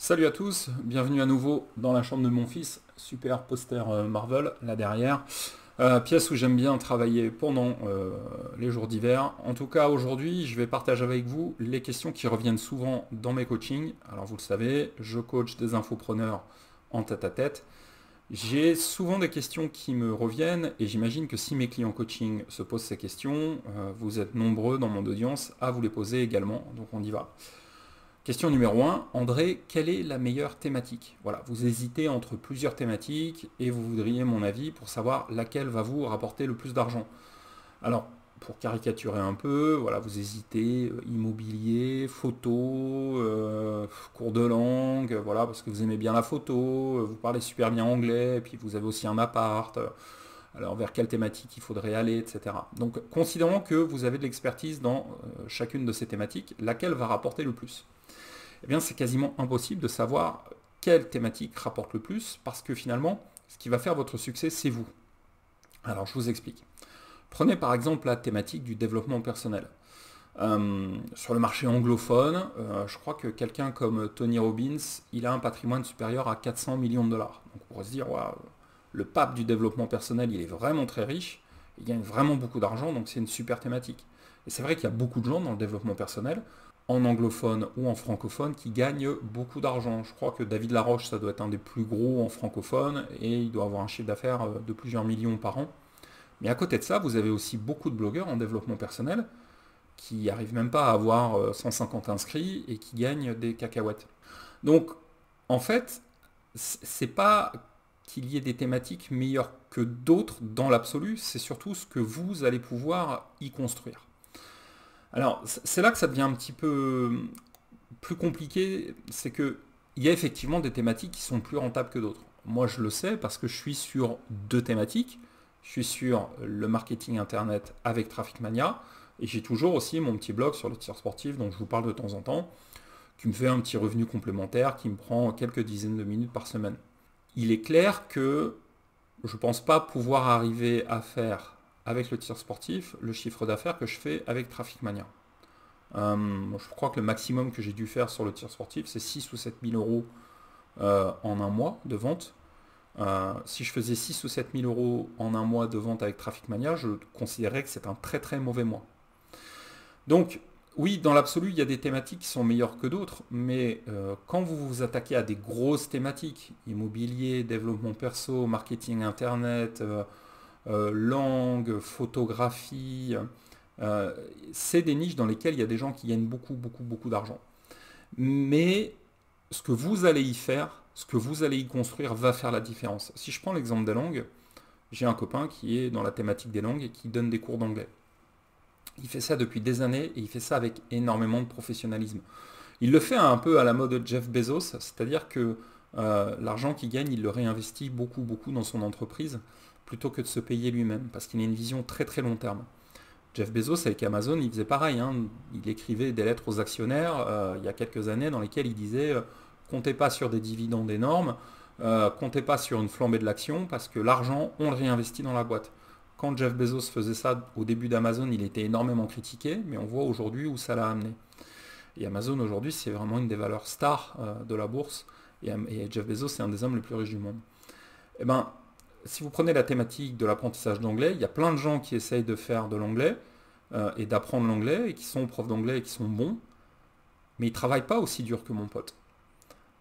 Salut à tous, bienvenue à nouveau dans la chambre de mon fils, super poster euh, Marvel là derrière. Euh, pièce où j'aime bien travailler pendant euh, les jours d'hiver. En tout cas aujourd'hui je vais partager avec vous les questions qui reviennent souvent dans mes coachings. Alors vous le savez, je coach des infopreneurs en tête à tête. J'ai souvent des questions qui me reviennent et j'imagine que si mes clients coaching se posent ces questions, vous êtes nombreux dans mon audience à vous les poser également. Donc on y va. Question numéro 1, André, quelle est la meilleure thématique? Voilà, vous hésitez entre plusieurs thématiques et vous voudriez mon avis pour savoir laquelle va vous rapporter le plus d'argent. Alors, pour caricaturer un peu, voilà, vous hésitez euh, immobilier, photo, euh, cours de langue, voilà, parce que vous aimez bien la photo, euh, vous parlez super bien anglais, et puis vous avez aussi un appart. Alors vers quelle thématique il faudrait aller, etc. Donc considérons que vous avez de l'expertise dans chacune de ces thématiques, laquelle va rapporter le plus? Eh bien c'est quasiment impossible de savoir quelle thématique rapporte le plus, parce que finalement, ce qui va faire votre succès, c'est vous. Alors je vous explique. Prenez par exemple la thématique du développement personnel. Euh, sur le marché anglophone, euh, je crois que quelqu'un comme Tony Robbins, il a un patrimoine supérieur à 400 millions de dollars. Donc on pourrait se dire, le pape du développement personnel, il est vraiment très riche, il gagne vraiment beaucoup d'argent, donc c'est une super thématique. Et c'est vrai qu'il y a beaucoup de gens dans le développement personnel en anglophone ou en francophone qui gagnent beaucoup d'argent. Je crois que David Laroche, ça doit être un des plus gros en francophone et il doit avoir un chiffre d'affaires euh, de plusieurs millions par an. Mais à côté de ça, vous avez aussi beaucoup de blogueurs en développement personnel qui n'arrivent même pas à avoir 150 euh, inscrits et qui gagnent des cacahuètes. Donc, en fait, c'est pas qu'il y ait des thématiques meilleures que d'autres dans l'absolu, c'est surtout ce que vous allez pouvoir y construire. Alors, c'est là que ça devient un petit peu plus compliqué, c'est qu'il y a effectivement des thématiques qui sont plus rentables que d'autres. Moi, je le sais parce que je suis sur deux thématiques. Je suis sur le marketing internet avec Traffic Mania et j'ai toujours aussi mon petit blog sur le tir sportif dont je vous parle de temps en temps, qui me fait un petit revenu complémentaire qui me prend quelques dizaines de minutes par semaine. Il est clair que je ne pense pas pouvoir arriver à faire avec le tir sportif le chiffre d'affaires que je fais avec Traffic Mania. Euh, je crois que le maximum que j'ai dû faire sur le tir sportif, c'est 6 ou 7 000 euros euh, en un mois de vente. Euh, si je faisais 6 ou 7 000 euros en un mois de vente avec Traffic Mania, je considérais que c'est un très très mauvais mois. Donc, oui, dans l'absolu, il y a des thématiques qui sont meilleures que d'autres, mais quand vous vous attaquez à des grosses thématiques, immobilier, développement perso, marketing internet, euh, langue, photographie. Euh, c'est des niches dans lesquelles il y a des gens qui gagnent beaucoup, beaucoup, beaucoup d'argent. Mais ce que vous allez y faire, ce que vous allez y construire va faire la différence. Si je prends l'exemple des langues, j'ai un copain qui est dans la thématique des langues et qui donne des cours d'anglais. Il fait ça depuis des années et il fait ça avec énormément de professionnalisme. Il le fait un peu à la mode Jeff Bezos, c'est-à-dire que euh, l'argent qu'il gagne, il le réinvestit beaucoup, beaucoup dans son entreprise plutôt que de se payer lui-même, parce qu'il a une vision très très long terme. Jeff Bezos avec Amazon, il faisait pareil, hein. il écrivait des lettres aux actionnaires euh, il y a quelques années dans lesquelles il disait euh, comptez pas sur des dividendes énormes, comptez pas sur une flambée de l'action, parce que l'argent, on le réinvestit dans la boîte. Quand Jeff Bezos faisait ça au début d'Amazon, il était énormément critiqué, mais on voit aujourd'hui où ça l'a amené. Et Amazon aujourd'hui, c'est vraiment une des valeurs stars de la bourse, et, et Jeff Bezos, c'est un des hommes les plus riches du monde. Eh ben, si vous prenez la thématique de l'apprentissage d'anglais, il y a plein de gens qui essayent de faire de l'anglais euh, et d'apprendre l'anglais et qui sont profs d'anglais et qui sont bons, mais ils ne travaillent pas aussi dur que mon pote.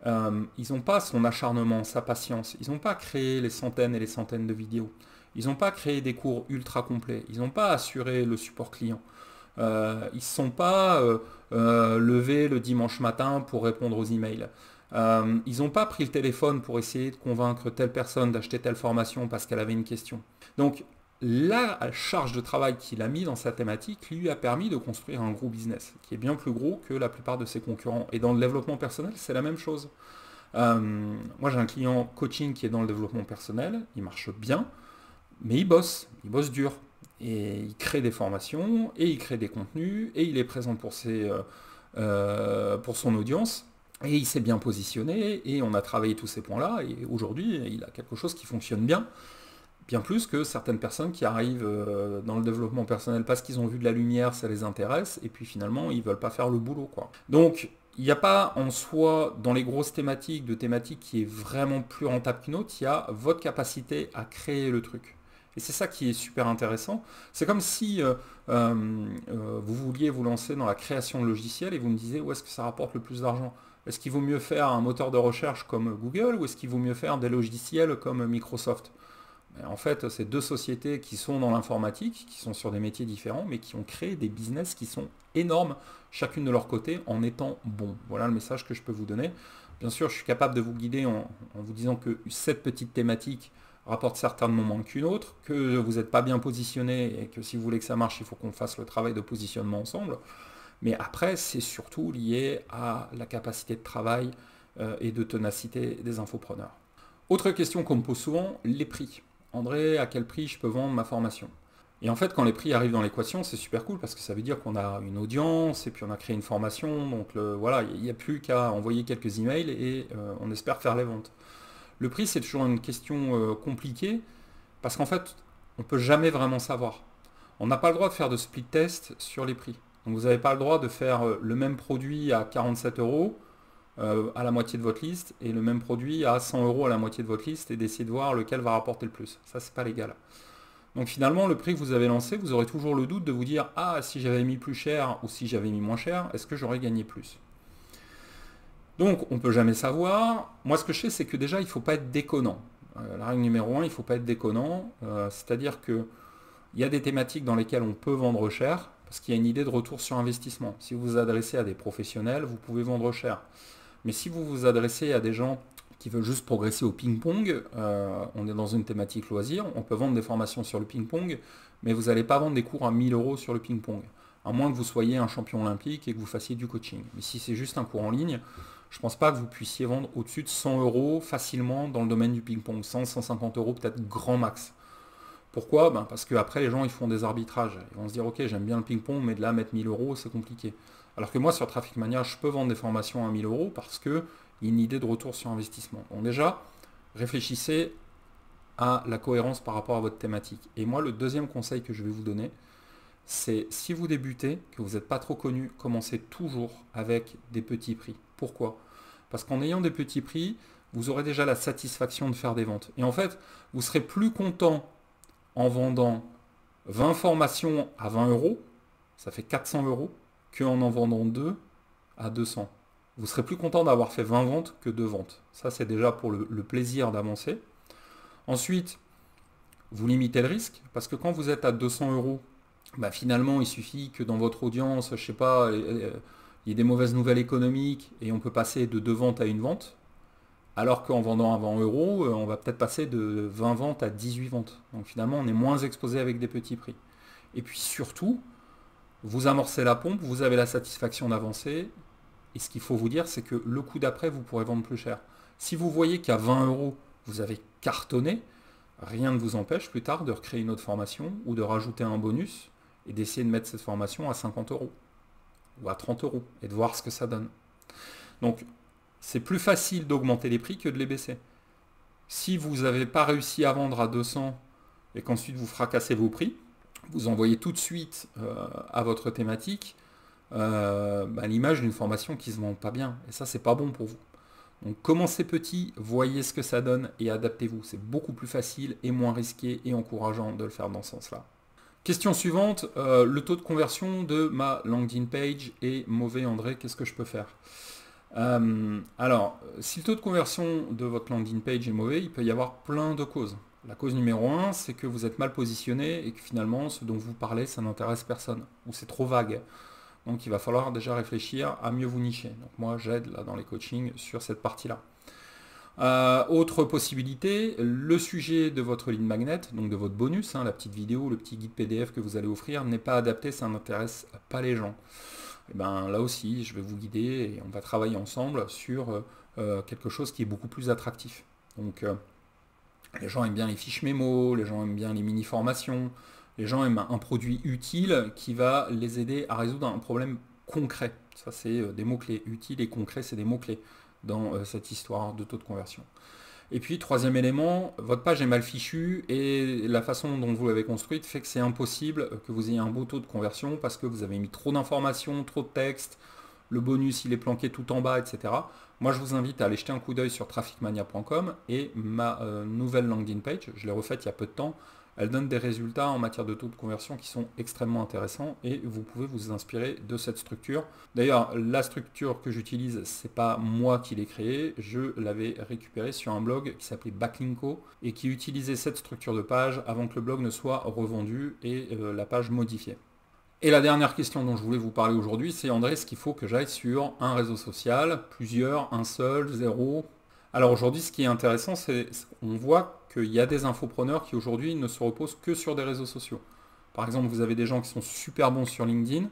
Euh, ils n'ont pas son acharnement, sa patience. Ils n'ont pas créé les centaines et les centaines de vidéos. Ils n'ont pas créé des cours ultra complets. Ils n'ont pas assuré le support client. Euh, ils ne sont pas levés le dimanche matin pour répondre aux emails. Euh, ils n'ont pas pris le téléphone pour essayer de convaincre telle personne d'acheter telle formation parce qu'elle avait une question. Donc la charge de travail qu'il a mis dans sa thématique lui a permis de construire un gros business qui est bien plus gros que la plupart de ses concurrents. Et dans le développement personnel, c'est la même chose. Euh, moi j'ai un client coaching qui est dans le développement personnel, il marche bien, mais il bosse, il bosse dur. Et il crée des formations, et il crée des contenus, et il est présent pour, ses, euh, pour son audience. Et il s'est bien positionné et on a travaillé tous ces points-là et aujourd'hui il a quelque chose qui fonctionne bien, bien plus que certaines personnes qui arrivent euh, dans le développement personnel parce qu'ils ont vu de la lumière, ça les intéresse et puis finalement ils ne veulent pas faire le boulot. Quoi. Donc il n'y a pas en soi, dans les grosses thématiques, de thématiques qui est vraiment plus rentable qu'une autre, il y a votre capacité à créer le truc. Et c'est ça qui est super intéressant. C'est comme si euh, euh, euh, vous vouliez vous lancer dans la création de logiciels et vous me disiez où est-ce que ça rapporte le plus d'argent? Est-ce qu'il vaut mieux faire un moteur de recherche comme Google ou est-ce qu'il vaut mieux faire des logiciels comme Microsoft? En fait, c'est deux sociétés qui sont dans l'informatique, qui sont sur des métiers différents, mais qui ont créé des business qui sont énormes, chacune de leur côté, en étant bons. Voilà le message que je peux vous donner. Bien sûr, je suis capable de vous guider en, vous disant que cette petite thématique rapporte certainement moins qu'une autre, que vous n'êtes pas bien positionné et que si vous voulez que ça marche, il faut qu'on fasse le travail de positionnement ensemble. Mais après, c'est surtout lié à la capacité de travail euh, et de ténacité des infopreneurs. Autre question qu'on me pose souvent, les prix. André, à quel prix je peux vendre ma formation? Et en fait, quand les prix arrivent dans l'équation, c'est super cool parce que ça veut dire qu'on a une audience et puis on a créé une formation. Donc voilà, il n'y a plus qu'à envoyer quelques emails et euh, on espère faire les ventes. Le prix, c'est toujours une question euh, compliquée parce qu'en fait, on ne peut jamais vraiment savoir. On n'a pas le droit de faire de split test sur les prix. Donc vous n'avez pas le droit de faire euh, le même produit à 47 euros euh, à la moitié de votre liste et le même produit à 100 euros à la moitié de votre liste et d'essayer de voir lequel va rapporter le plus. Ça, c'est pas légal. Donc finalement, le prix que vous avez lancé, vous aurez toujours le doute de vous dire ah si j'avais mis plus cher ou si j'avais mis moins cher, est-ce que j'aurais gagné plus? Donc on ne peut jamais savoir. Moi, ce que je sais, c'est que déjà, il ne faut pas être déconnant. Euh, la règle numéro 1, il ne faut pas être déconnant. Euh, c'est-à-dire que il y a des thématiques dans lesquelles on peut vendre cher parce qu'il y a une idée de retour sur investissement. Si vous vous adressez à des professionnels, vous pouvez vendre cher. Mais si vous vous adressez à des gens qui veulent juste progresser au ping-pong, euh, on est dans une thématique loisir, on peut vendre des formations sur le ping-pong, mais vous n'allez pas vendre des cours à 1000 euros sur le ping-pong, à moins que vous soyez un champion olympique et que vous fassiez du coaching. Mais si c'est juste un cours en ligne, je ne pense pas que vous puissiez vendre au-dessus de 100 euros facilement dans le domaine du ping-pong. 100, 150 euros peut-être grand max. Pourquoi? Ben Parce qu'après les gens ils font des arbitrages. Ils vont se dire ok j'aime bien le ping-pong mais de là mettre 1000 euros c'est compliqué. Alors que moi, sur Traffic Mania, je peux vendre des formations à 1000 euros parce qu'il y a une idée de retour sur investissement. Donc déjà, réfléchissez à la cohérence par rapport à votre thématique. Et moi, le deuxième conseil que je vais vous donner, c'est si vous débutez, que vous n'êtes pas trop connu, commencez toujours avec des petits prix. Pourquoi? Parce qu'en ayant des petits prix, vous aurez déjà la satisfaction de faire des ventes. Et en fait, vous serez plus content en vendant 20 formations à 20 euros, ça fait 400 euros, qu'en en vendant deux à 200. Vous serez plus content d'avoir fait 20 ventes que 2 ventes. Ça, c'est déjà pour le, plaisir d'avancer. Ensuite, vous limitez le risque, parce que quand vous êtes à 200 euros, bah, finalement, il suffit que dans votre audience, je sais pas, il y ait des mauvaises nouvelles économiques et on peut passer de 2 ventes à une vente. Alors qu'en vendant à 20 euros, euh, on va peut-être passer de 20 ventes à 18 ventes. Donc finalement, on est moins exposé avec des petits prix. Et puis surtout, vous amorcez la pompe, vous avez la satisfaction d'avancer. Et ce qu'il faut vous dire, c'est que le coup d'après, vous pourrez vendre plus cher. Si vous voyez qu'à 20 euros, vous avez cartonné, rien ne vous empêche plus tard de recréer une autre formation ou de rajouter un bonus et d'essayer de mettre cette formation à 50 euros ou à 30 euros et de voir ce que ça donne. Donc, c'est plus facile d'augmenter les prix que de les baisser. Si vous n'avez pas réussi à vendre à 200 et qu'ensuite vous fracassez vos prix, vous envoyez tout de suite euh, à votre thématique euh, bah, l'image d'une formation qui ne se vend pas bien. Et ça, c'est pas bon pour vous. Donc commencez petit, voyez ce que ça donne et adaptez-vous. C'est beaucoup plus facile et moins risqué et encourageant de le faire dans ce sens-là. Question suivante, euh, le taux de conversion de ma LinkedIn page est mauvais André, qu'est-ce que je peux faire Alors, si le taux de conversion de votre landing page est mauvais, il peut y avoir plein de causes. La cause numéro un, c'est que vous êtes mal positionné et que finalement, ce dont vous parlez, ça n'intéresse personne, ou c'est trop vague. Donc il va falloir déjà réfléchir à mieux vous nicher. Donc moi, j'aide là dans les coachings sur cette partie-là. Euh, autre possibilité, le sujet de votre ligne magnet, donc de votre bonus, hein, la petite vidéo, le petit guide PDF que vous allez offrir, n'est pas adapté, ça n'intéresse pas les gens. Et eh ben là aussi, je vais vous guider et on va travailler ensemble sur euh, euh, quelque chose qui est beaucoup plus attractif. Donc les gens aiment bien les fiches mémo, les gens aiment bien les mini-formations, les gens aiment un produit utile qui va les aider à résoudre un problème concret. Ça, c'est des mots-clés. Utile et concret, c'est des mots-clés dans euh, cette histoire de taux de conversion. Et puis, troisième élément, votre page est mal fichue et la façon dont vous l'avez construite fait que c'est impossible que vous ayez un beau taux de conversion parce que vous avez mis trop d'informations, trop de texte, le bonus il est planqué tout en bas, etc. Moi je vous invite à aller jeter un coup d'œil sur trafficmania.com et ma euh, nouvelle landing page, je l'ai refaite il y a peu de temps, elle donne des résultats en matière de taux de conversion qui sont extrêmement intéressants et vous pouvez vous inspirer de cette structure. D'ailleurs, la structure que j'utilise, c'est pas moi qui l'ai créée, je l'avais récupérée sur un blog qui s'appelait Backlinko et qui utilisait cette structure de page avant que le blog ne soit revendu et euh, la page modifiée. Et la dernière question dont je voulais vous parler aujourd'hui, c'est André, est-ce qu'il faut que j'aille sur un réseau social, plusieurs, un seul, zéro Alors aujourd'hui, ce qui est intéressant, c'est qu'on voit qu'il y a des infopreneurs qui aujourd'hui ne se reposent que sur des réseaux sociaux. Par exemple, vous avez des gens qui sont super bons sur LinkedIn,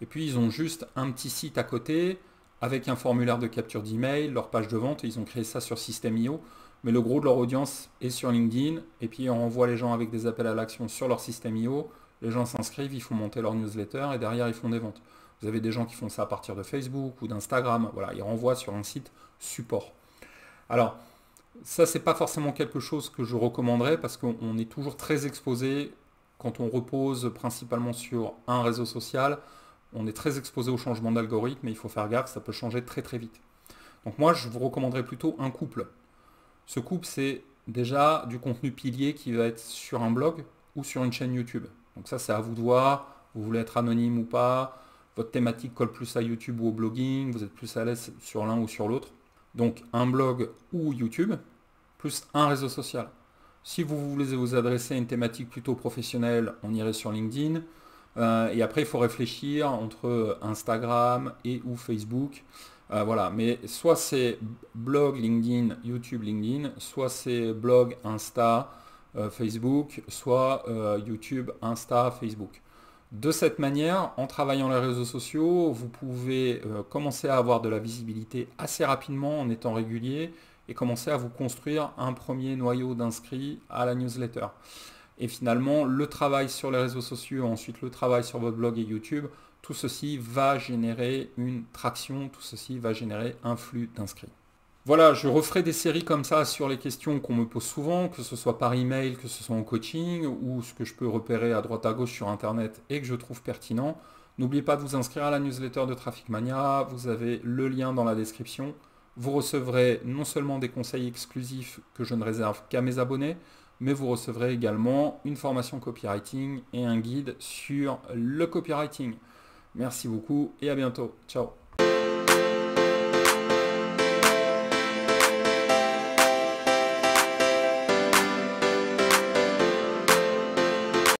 et puis ils ont juste un petit site à côté avec un formulaire de capture d'email, leur page de vente, et ils ont créé ça sur System.io, mais le gros de leur audience est sur LinkedIn, et puis on envoie les gens avec des appels à l'action sur leur System.io, les gens s'inscrivent, ils font monter leur newsletter, et derrière ils font des ventes. Vous avez des gens qui font ça à partir de Facebook ou d'Instagram, voilà, ils renvoient sur un site support. Alors, ça, c'est pas forcément quelque chose que je recommanderais parce qu'on est toujours très exposé quand on repose principalement sur un réseau social. On est très exposé au changement d'algorithme et il faut faire gaffe, ça peut changer très très vite. Donc moi, je vous recommanderais plutôt un couple. Ce couple, c'est déjà du contenu pilier qui va être sur un blog ou sur une chaîne YouTube. Donc ça, c'est à vous de voir. Vous voulez être anonyme ou pas. Votre thématique colle plus à YouTube ou au blogging. Vous êtes plus à l'aise sur l'un ou sur l'autre. Donc un blog ou YouTube, plus un réseau social. Si vous voulez vous adresser à une thématique plutôt professionnelle, on irait sur LinkedIn. Euh, et après, il faut réfléchir entre Instagram et ou Facebook. Euh, voilà, mais soit c'est blog, LinkedIn, YouTube, LinkedIn, soit c'est blog, Insta, euh, Facebook, soit YouTube, Insta, Facebook. De cette manière, en travaillant les réseaux sociaux, vous pouvez euh, commencer à avoir de la visibilité assez rapidement en étant régulier et commencer à vous construire un premier noyau d'inscrits à la newsletter. Et finalement, le travail sur les réseaux sociaux, ensuite le travail sur votre blog et YouTube, tout ceci va générer une traction, tout ceci va générer un flux d'inscrits. Voilà, je referai des séries comme ça sur les questions qu'on me pose souvent, que ce soit par email, que ce soit en coaching, ou ce que je peux repérer à droite à gauche sur Internet et que je trouve pertinent. N'oubliez pas de vous inscrire à la newsletter de Traffic Mania, vous avez le lien dans la description. Vous recevrez non seulement des conseils exclusifs que je ne réserve qu'à mes abonnés, mais vous recevrez également une formation copywriting et un guide sur le copywriting. Merci beaucoup et à bientôt. Ciao